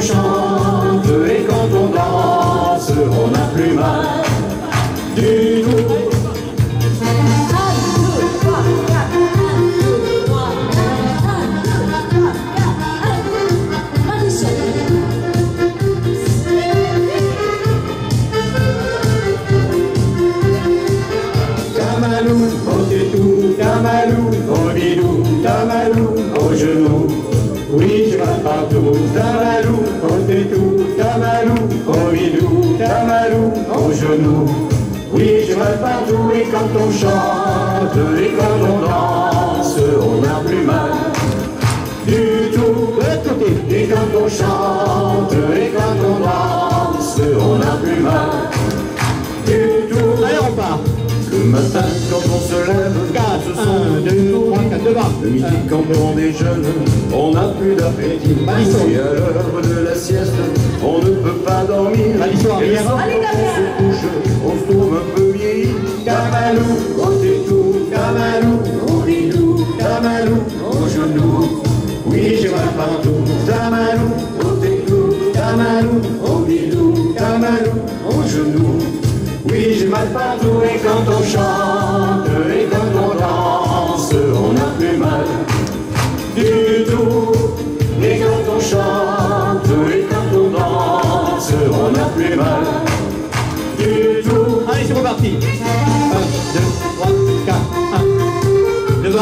chante et quand on danse, on n'a plus mal Oui, je vais partout, tamalou, au tétou, tamalou, au bidou, tamalou, au genou. Oui, je vais partout et quand on chante et quand on danse, on n'a plus mal du tout. Et quand on chante et quand on danse, on n'a plus mal du tout. Allez, on part. Le matin, quand on se lève, 4, ce sont midi, quand on déjeune, on n'a plus d'appétit. Et à l'heure de la sieste, on ne peut pas dormir. Et le soir, on se couche, on se trouve un peu vieilli. Camalou, au tétou, camalou, au bidou, camalou, au genou. Oui, je vais partout. Camalou, au tétou, camalou, au bidou, camalou, au genou. Oui, je mal partout et quand on chante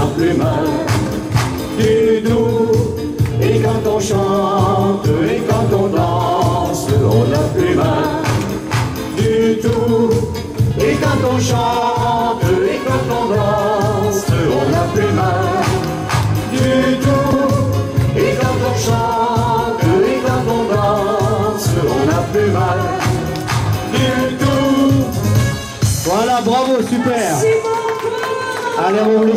danse, on n'a plus mal du tout. Et quand on chante et quand on danse, on n'a plus mal du tout. Et quand on chante et quand on danse, on n'a plus mal du tout. Et quand on chante et quand on danse, on n'a plus mal du tout. Voilà, bravo, super. Merci beaucoup. Allez, on